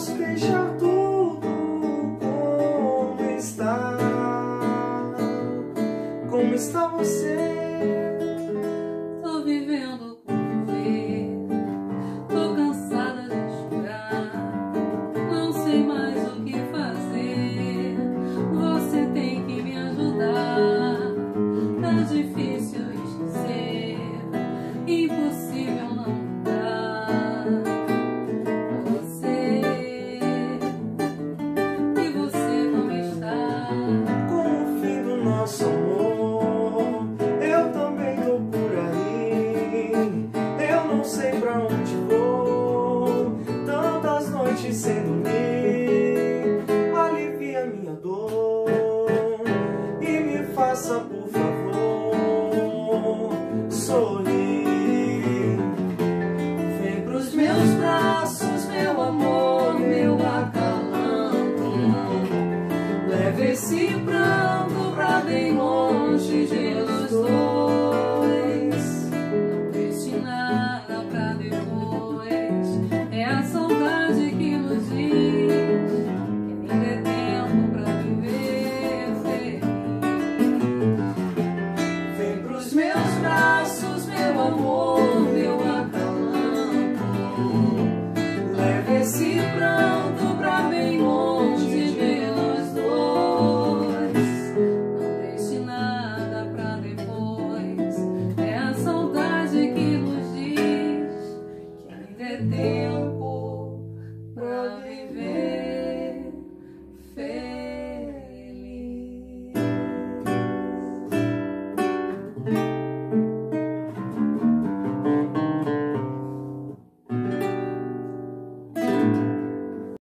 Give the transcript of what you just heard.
posso deixar tudo como está. Como está você? Tô vivendo por ver. Tô cansada de chorar. Não sei mais nosso amor. Eu também tô por aí, eu não sei pra onde vou. Tantas noites sem dormir, alivia minha dor e me faça, por favor, sorrir. Vem pros meus braços, meu amor, meu acalanto. Leve esse braço bem longe de nós dois. Não deixe nada pra depois. É a saudade que nos diz que nem é tempo pra viver feliz. Vem pros meus braços, meu amor. perder.